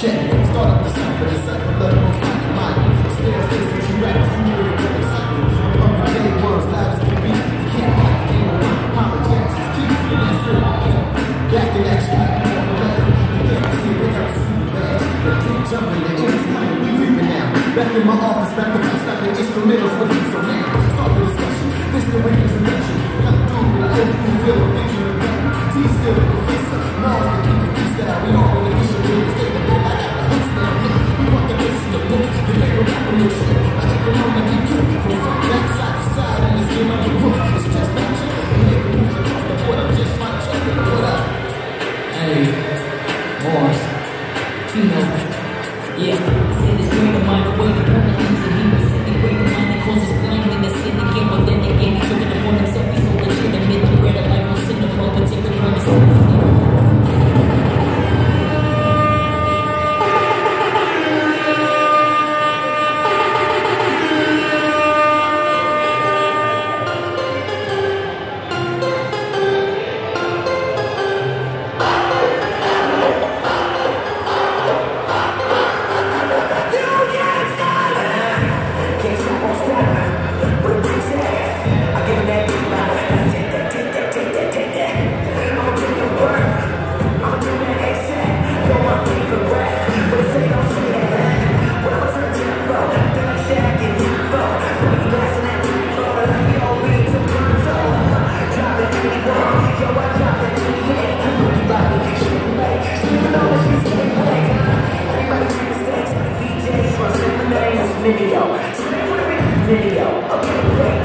check. Start up the cipher, the cipher, let know sign your mind. Stay on face with you rappers, you know the excitement. I'm pumping J ones, as can be. You can't fight the game around. Apologetics is key, and that's real. Back in action, like we never left. You can't see it without the super bags. The team jumping, the enemy's coming, we creeping now. Back in my office, back to back, stacking instrumentals with me, so now. Start the discussion, this the Tino, yeah, said this great of mine, Video, video, okay, great,